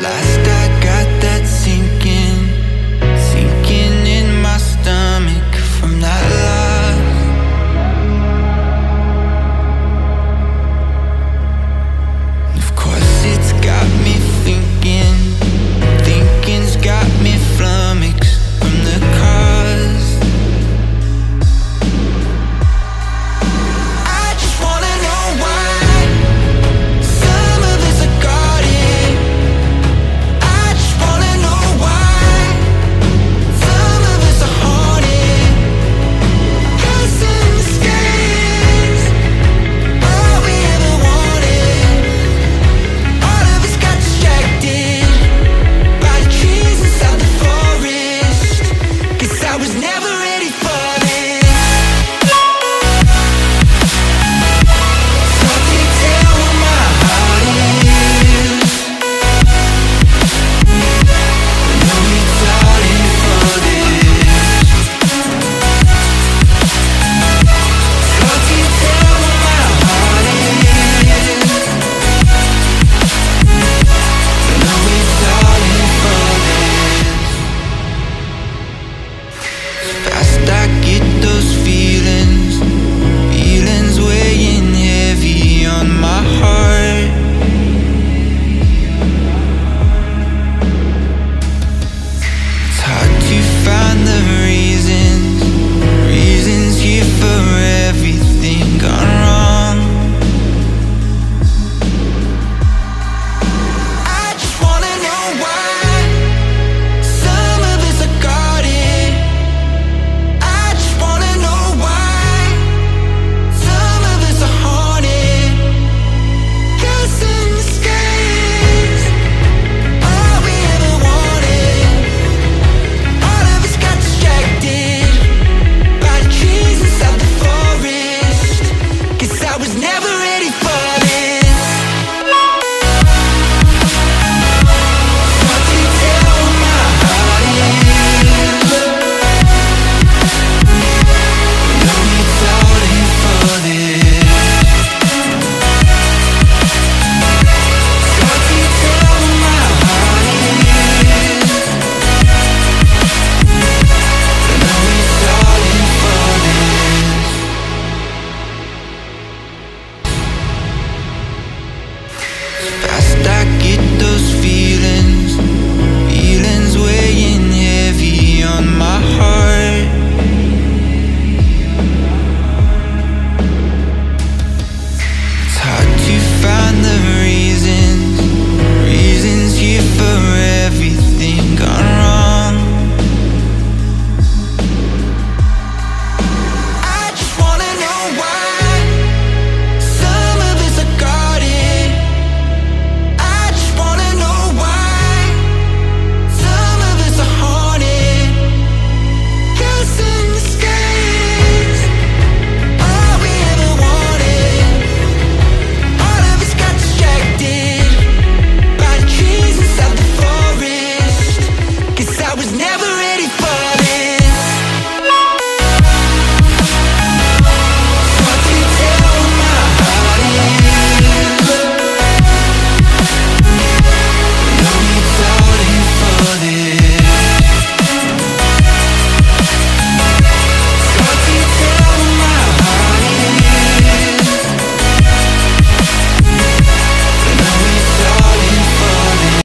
Last